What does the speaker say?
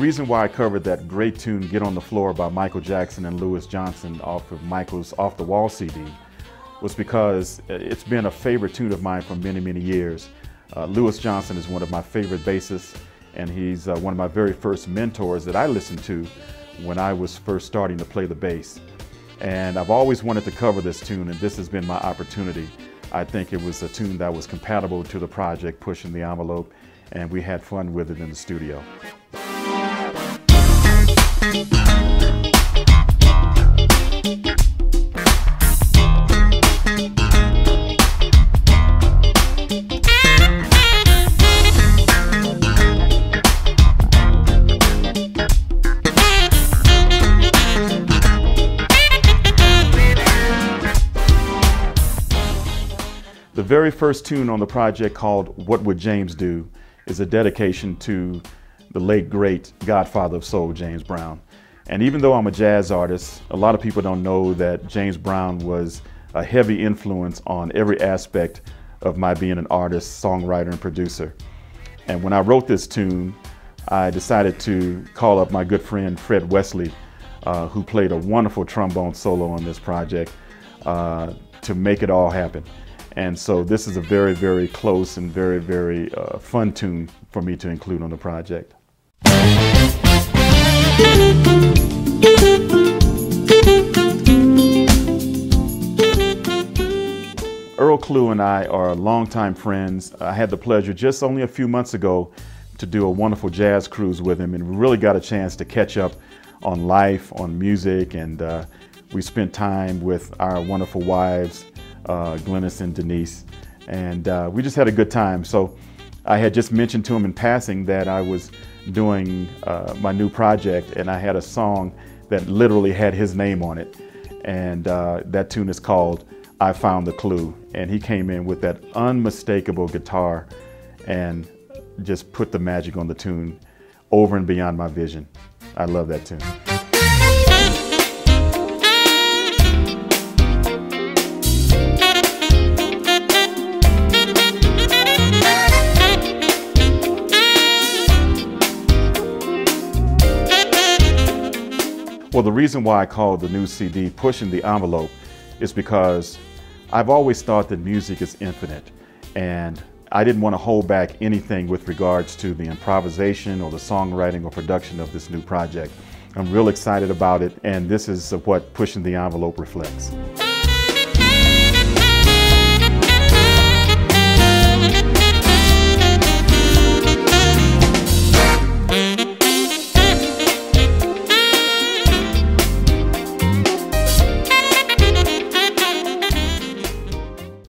the reason why I covered that great tune, Get on the Floor by Michael Jackson and Louis Johnson off of Michael's Off the Wall CD was because it's been a favorite tune of mine for many, many years. Uh, Louis Johnson is one of my favorite bassists and he's uh, one of my very first mentors that I listened to when I was first starting to play the bass. And I've always wanted to cover this tune and this has been my opportunity. I think it was a tune that was compatible to the project, pushing the envelope, and we had fun with it in the studio. The very first tune on the project called What Would James Do is a dedication to the late great godfather of soul, James Brown. And even though I'm a jazz artist, a lot of people don't know that James Brown was a heavy influence on every aspect of my being an artist, songwriter, and producer. And when I wrote this tune, I decided to call up my good friend Fred Wesley, uh, who played a wonderful trombone solo on this project, uh, to make it all happen. And so this is a very, very close and very, very uh, fun tune for me to include on the project. Earl Klugh and I are longtime friends. I had the pleasure just only a few months ago to do a wonderful jazz cruise with him and really got a chance to catch up on life, on music, and uh, we spent time with our wonderful wives, uh, Glennis and Denise, and uh, we just had a good time. So I had just mentioned to him in passing that I was doing uh, my new project and I had a song that literally had his name on it. And uh, that tune is called I Found the Klugh. And he came in with that unmistakable guitar and just put the magic on the tune over and beyond my vision. I love that tune. Well, the reason why I call the new CD Pushing the Envelope is because I've always thought that music is infinite and I didn't want to hold back anything with regards to the improvisation or the songwriting or production of this new project. I'm real excited about it and this is what Pushing the Envelope reflects.